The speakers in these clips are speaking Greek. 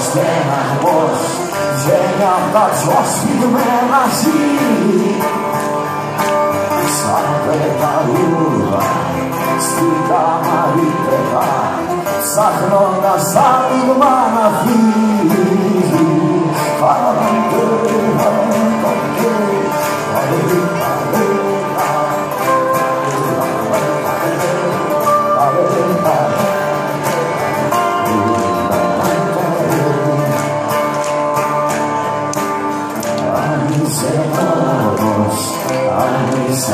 πως δεν αμπός δεν αντάξω στιγμένα ζει σαν πεταλούδα στην καμαρίτερα ψάχνοντας άνοιγμα να φύγει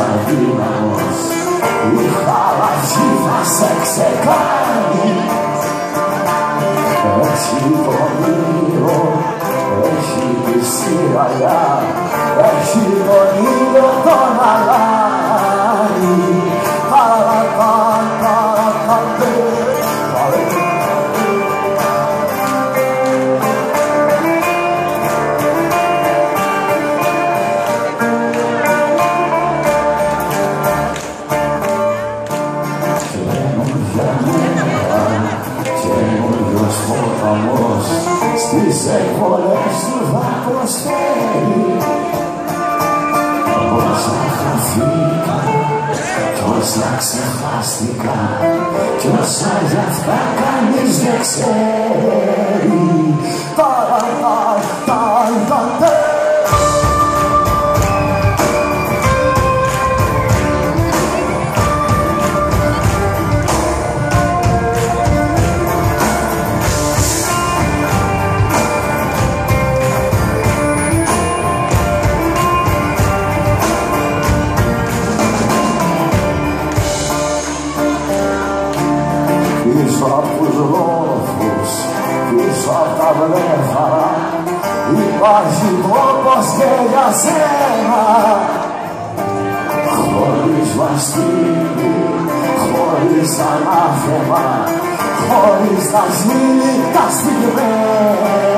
αδύναμος η χάλαση θα σε ξεκάνει έχει όνειρο, έχει τη σιγαλιά χαμός στις εκβολές του θα προσφέρει Όσα χαθήκα κι όσα ξεχάστηκα κι όσα γι' αυτά κανείς δεν ξέρει. Ταρα, ταρα, ταρα, πίσω από τους λόφους, πίσω από τα βλέφαρα υπάρχει τρόπος και για σένα χωρίς βαστίδι, χωρίς ανάθεμα χωρίς τα σμήλη τα στιγμένα